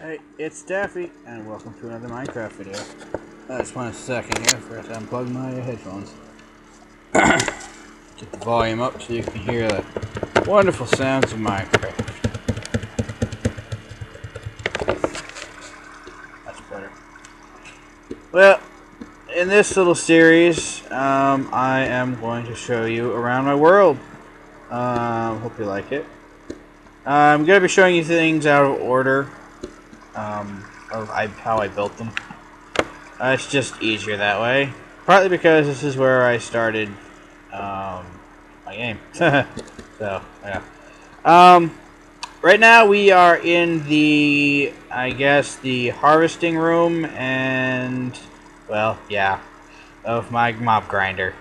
Hey, it's Staffy, and welcome to another Minecraft video. I just want a second here, I forgot to unplug my headphones. Get the volume up so you can hear the wonderful sounds of Minecraft. That's better. Well, in this little series, um, I am going to show you around my world. Um, hope you like it. I'm going to be showing you things out of order um, of I, how I built them. Uh, it's just easier that way. Partly because this is where I started um, my game. so, yeah. Um, right now we are in the, I guess, the harvesting room and, well, yeah, of my mob grinder.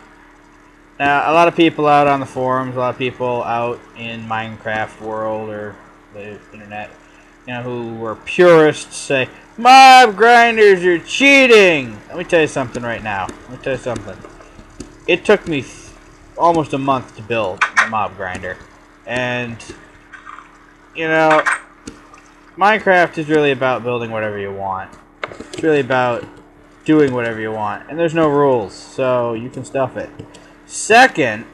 Now, a lot of people out on the forums, a lot of people out in Minecraft world or the internet, you know, who are purists say, Mob grinders are cheating! Let me tell you something right now. Let me tell you something. It took me almost a month to build a mob grinder. And, you know, Minecraft is really about building whatever you want. It's really about doing whatever you want. And there's no rules, so you can stuff it. Second,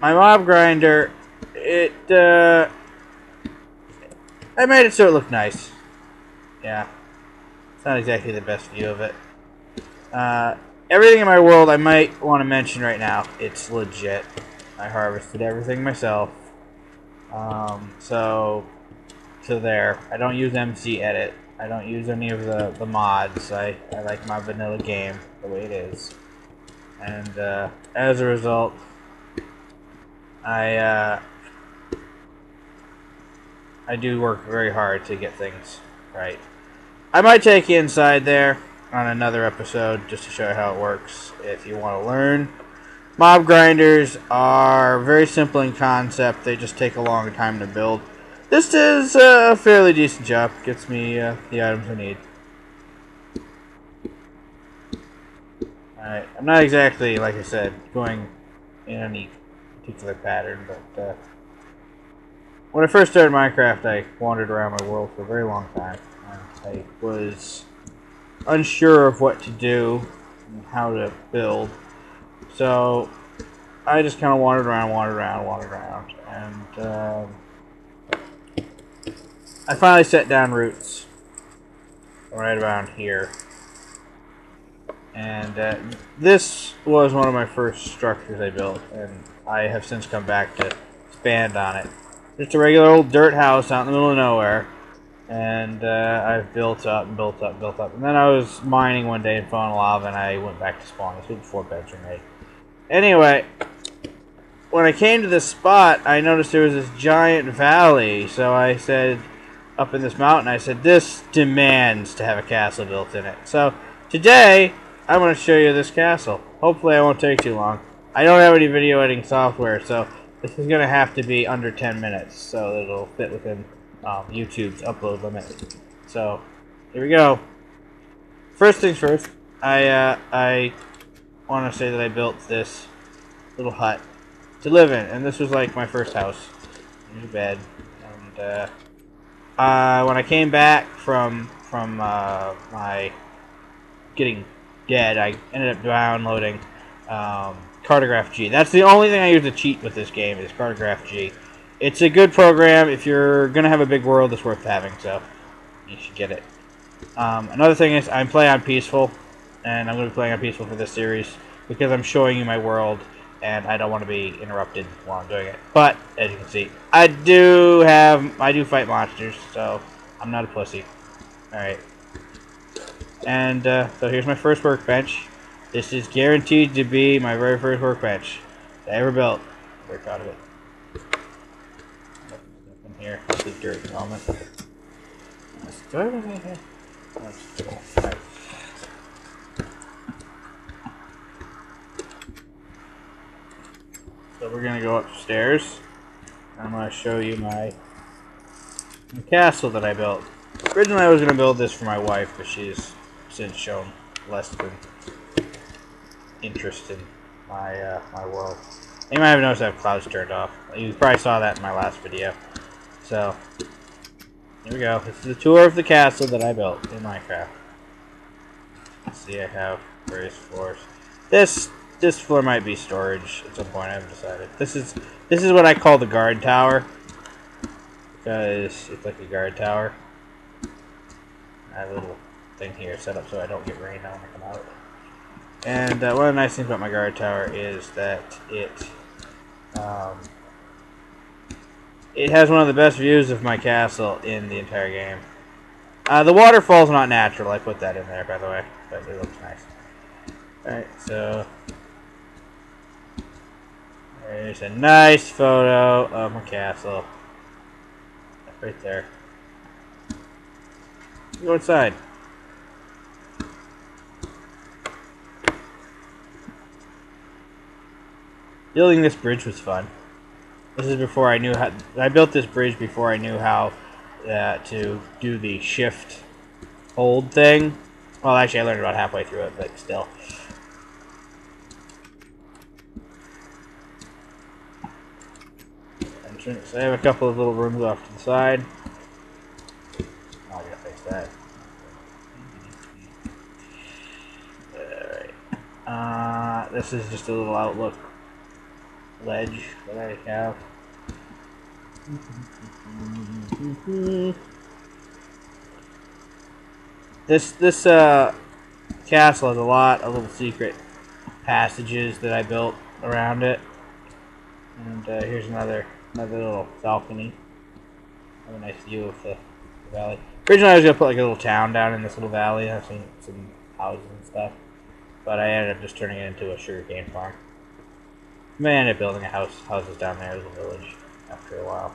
my mob grinder, it, uh, I made it so it looked nice. Yeah. It's not exactly the best view of it. Uh, everything in my world I might want to mention right now, it's legit. I harvested everything myself. Um, so, so there. I don't use MC Edit. I don't use any of the, the mods. I, I like my vanilla game the way it is and uh, as a result, I uh, I do work very hard to get things right. I might take you inside there on another episode just to show you how it works if you want to learn. Mob grinders are very simple in concept. They just take a long time to build. This is a fairly decent job. Gets me uh, the items I need. Alright, I'm not exactly, like I said, going in any particular pattern, but uh, when I first started Minecraft, I wandered around my world for a very long time. I was unsure of what to do and how to build, so I just kind of wandered around, wandered around, wandered around, and um, I finally set down roots right around here. And uh, this was one of my first structures I built, and I have since come back to expand on it. Just a regular old dirt house out in the middle of nowhere, and uh, I've built up and built up, and built up. And then I was mining one day and found lava, and I went back to spawn. This was before beds were made. Anyway, when I came to this spot, I noticed there was this giant valley, so I said, up in this mountain, I said, this demands to have a castle built in it. So today, I'm going to show you this castle. Hopefully I won't take too long. I don't have any video editing software, so this is going to have to be under 10 minutes, so it'll fit within um, YouTube's upload limit. So, here we go. First things first, I, uh, I want to say that I built this little hut to live in, and this was like my first house. A bed, and uh, uh, when I came back from from uh, my getting dead, I ended up downloading um, Cartograph G. That's the only thing I use to cheat with this game is Cartograph G. It's a good program. If you're going to have a big world, it's worth having, so you should get it. Um, another thing is I'm playing on Peaceful, and I'm going to be playing on Peaceful for this series because I'm showing you my world, and I don't want to be interrupted while I'm doing it. But, as you can see, I do have, I do fight monsters, so I'm not a pussy. Alright. And uh, so here's my first workbench. This is guaranteed to be my very first workbench I ever built. Very proud of it. In here, the dirt element. Let's dirt in here. That's cool. Right. So we're gonna go upstairs. I'm gonna show you my, my castle that I built. Originally I was gonna build this for my wife, but she's since shown less than interest in my uh, my world. You might have noticed I have clouds turned off. You probably saw that in my last video. So, Here we go. This is a tour of the castle that I built in Minecraft. Let's see, I have various floors. This this floor might be storage at some point. I haven't decided. This is this is what I call the guard tower because it's like a guard tower. I have a little thing here set up so I don't get rain on when I come out. And uh, one of the nice things about my guard tower is that it um, it has one of the best views of my castle in the entire game. Uh, the waterfall's not natural. I put that in there, by the way, but it looks nice. Alright, so there's a nice photo of my castle. Right there. Go inside. Building this bridge was fun. This is before I knew how. I built this bridge before I knew how uh, to do the shift hold thing. Well, actually, I learned about halfway through it, but still. Entrance. I have a couple of little rooms off to the side. Oh, I gotta fix that. Alright. Uh, this is just a little outlook ledge that I have. This this uh, castle has a lot of little secret passages that I built around it. And uh, here's another another little balcony. Have a nice view of the, the, valley. Originally, I was gonna put like a little town down in this little valley. I've seen some houses and stuff, but I ended up just turning it into a sugarcane farm. I ended up building a house, houses down there as a village after a while.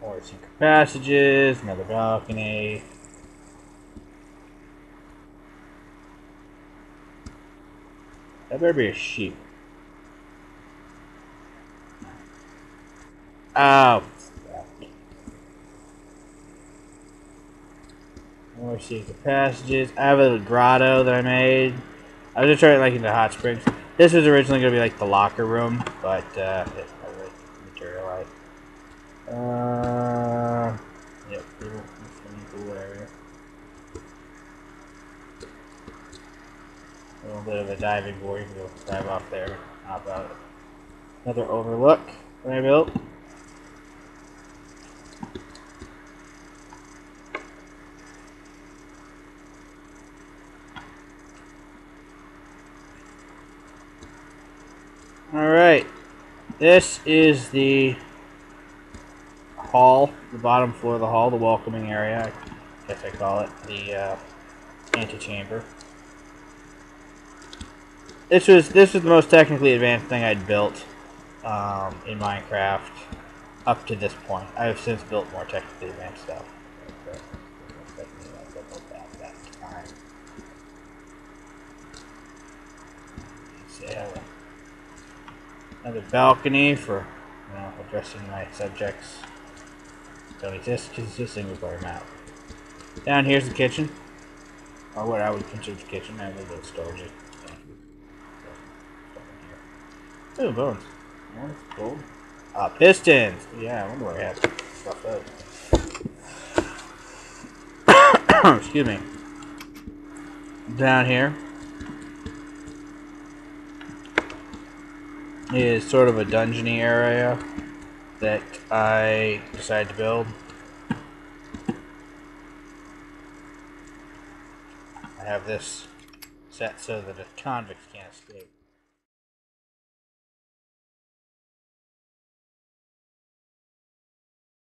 More secret passages, another balcony. That better be a sheep. Oh, More secret passages. I have a little grotto that I made. I was just trying like into hot springs. This was originally going to be like the locker room, but uh, it never materialized. Uh, yep. A little bit of a diving board. You can go dive off there, hop out. Another overlook that I built. Alright. This is the hall, the bottom floor of the hall, the welcoming area, I guess I call it, the uh, antechamber. This was this was the most technically advanced thing I'd built um, in Minecraft up to this point. I have since built more technically advanced stuff. Another balcony for you know, addressing my subjects. Don't exist just single player map. Down here's the kitchen. Or what I would consider the kitchen. I have a little storage. Ooh, bones. Oh, gold. Ah, pistons! Yeah, I wonder where I have stuff out. Excuse me. Down here, is sort of a dungeony area that I decided to build. I have this set so that the convicts can't escape.